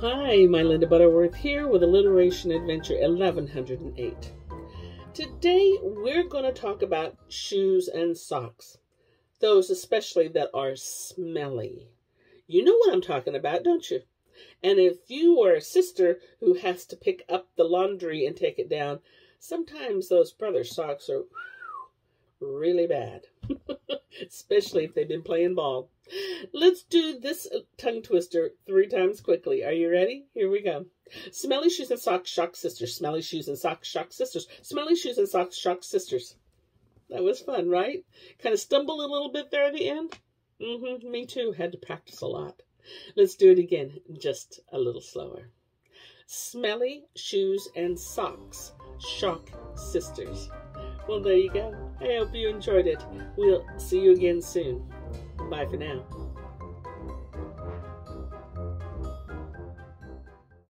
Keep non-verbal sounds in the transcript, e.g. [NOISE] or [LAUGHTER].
Hi, MyLinda Butterworth here with Alliteration Adventure 1108. Today we're going to talk about shoes and socks, those especially that are smelly. You know what I'm talking about, don't you? And if you are a sister who has to pick up the laundry and take it down, sometimes those brother socks are really bad, [LAUGHS] especially if they've been playing ball. Let's do this tongue twister three times quickly. Are you ready? Here we go. Smelly shoes and socks, shock sisters. Smelly shoes and socks, shock sisters. Smelly shoes and socks, shock sisters. That was fun, right? Kind of stumbled a little bit there at the end. Mm-hmm, me too. Had to practice a lot. Let's do it again, just a little slower. Smelly shoes and socks, shock sisters. Well, there you go. I hope you enjoyed it. We'll see you again soon. Bye for now.